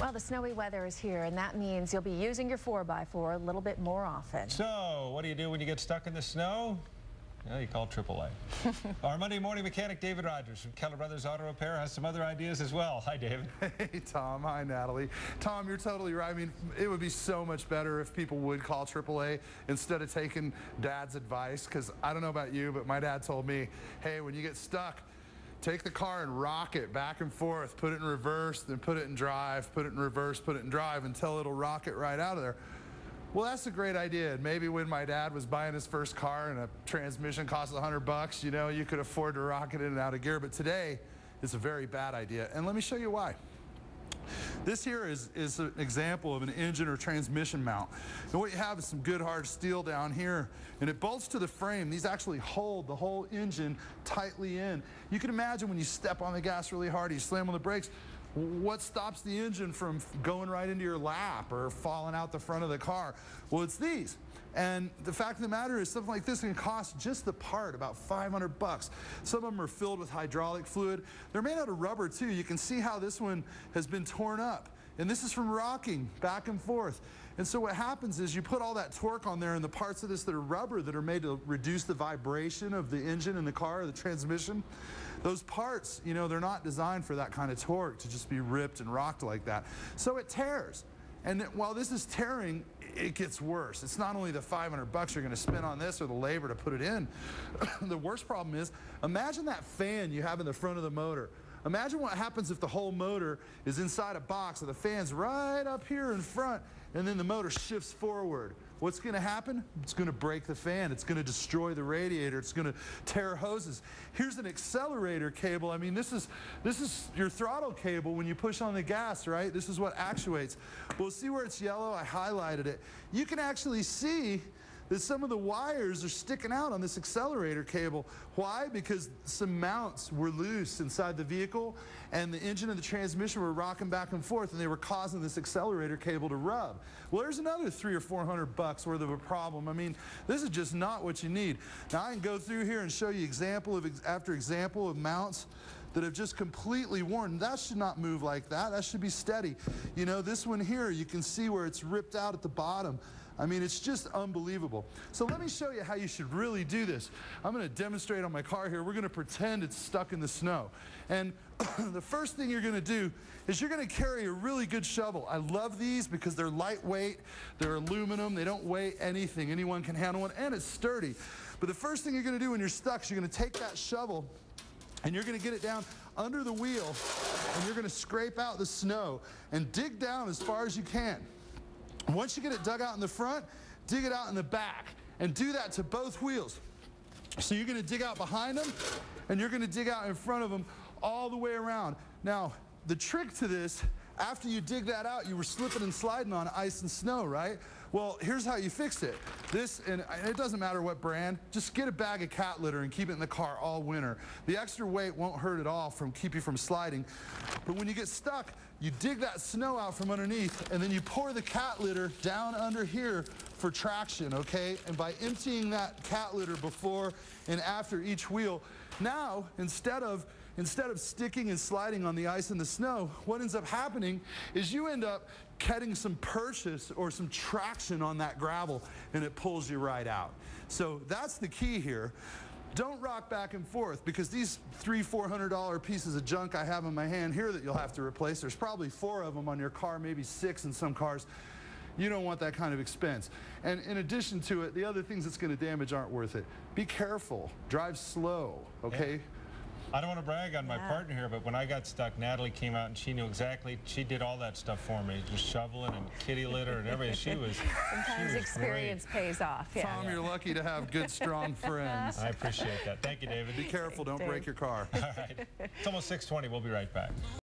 Well, the snowy weather is here, and that means you'll be using your 4x4 a little bit more often. So, what do you do when you get stuck in the snow? Yeah, you call AAA. Our Monday morning mechanic, David Rogers from Keller Brothers Auto Repair, has some other ideas as well. Hi, David. Hey, Tom. Hi, Natalie. Tom, you're totally right. I mean, it would be so much better if people would call AAA instead of taking Dad's advice, because I don't know about you, but my dad told me, hey, when you get stuck, take the car and rock it back and forth, put it in reverse, then put it in drive, put it in reverse, put it in drive until it'll rock it right out of there. Well, that's a great idea. And maybe when my dad was buying his first car and a transmission cost 100 bucks, you know, you could afford to rock it in and out of gear. But today, it's a very bad idea. And let me show you why. This here is, is an example of an engine or transmission mount. And what you have is some good hard steel down here, and it bolts to the frame. These actually hold the whole engine tightly in. You can imagine when you step on the gas really hard, you slam on the brakes, what stops the engine from going right into your lap or falling out the front of the car? Well, it's these. And the fact of the matter is something like this can cost just the part about 500 bucks. Some of them are filled with hydraulic fluid. They're made out of rubber too. You can see how this one has been torn up. And this is from rocking back and forth. And so what happens is you put all that torque on there and the parts of this that are rubber that are made to reduce the vibration of the engine in the car the transmission, those parts, you know, they're not designed for that kind of torque to just be ripped and rocked like that. So it tears. And while this is tearing, it gets worse. It's not only the 500 bucks you're going to spend on this or the labor to put it in. the worst problem is, imagine that fan you have in the front of the motor. Imagine what happens if the whole motor is inside a box and the fan's right up here in front and then the motor shifts forward. What's going to happen? It's going to break the fan. It's going to destroy the radiator. It's going to tear hoses. Here's an accelerator cable. I mean, this is this is your throttle cable when you push on the gas, right? This is what actuates. We'll see where it's yellow. I highlighted it. You can actually see that some of the wires are sticking out on this accelerator cable. Why? Because some mounts were loose inside the vehicle and the engine and the transmission were rocking back and forth and they were causing this accelerator cable to rub. Well, there's another three or four hundred bucks worth of a problem. I mean, this is just not what you need. Now, I can go through here and show you example of after example of mounts that have just completely worn. That should not move like that. That should be steady. You know, this one here, you can see where it's ripped out at the bottom. I mean, it's just unbelievable. So let me show you how you should really do this. I'm going to demonstrate on my car here. We're going to pretend it's stuck in the snow. And the first thing you're going to do is you're going to carry a really good shovel. I love these because they're lightweight, they're aluminum, they don't weigh anything. Anyone can handle one, and it's sturdy. But the first thing you're going to do when you're stuck is you're going to take that shovel and you're going to get it down under the wheel and you're going to scrape out the snow and dig down as far as you can. Once you get it dug out in the front, dig it out in the back and do that to both wheels. So you're going to dig out behind them and you're going to dig out in front of them all the way around. Now, the trick to this after you dig that out, you were slipping and sliding on ice and snow, right? Well, here's how you fix it. This, and it doesn't matter what brand, just get a bag of cat litter and keep it in the car all winter. The extra weight won't hurt at all from keep you from sliding. But when you get stuck, you dig that snow out from underneath and then you pour the cat litter down under here for traction, okay? And by emptying that cat litter before and after each wheel, now instead of instead of sticking and sliding on the ice and the snow, what ends up happening is you end up getting some purchase or some traction on that gravel and it pulls you right out. So that's the key here. Don't rock back and forth because these three, four hundred dollar pieces of junk I have in my hand here that you'll have to replace, there's probably four of them on your car, maybe six in some cars. You don't want that kind of expense. And in addition to it, the other things that's going to damage aren't worth it. Be careful. Drive slow, okay? Yeah. I don't want to brag on my yeah. partner here, but when I got stuck, Natalie came out and she knew exactly. She did all that stuff for me, just shoveling and kitty litter and everything. She was. Sometimes she was experience great. pays off. Yeah. Tom, you're lucky to have good, strong friends. I appreciate that. Thank you, David. Be careful. Don't break your car. All right. It's almost 6:20. We'll be right back.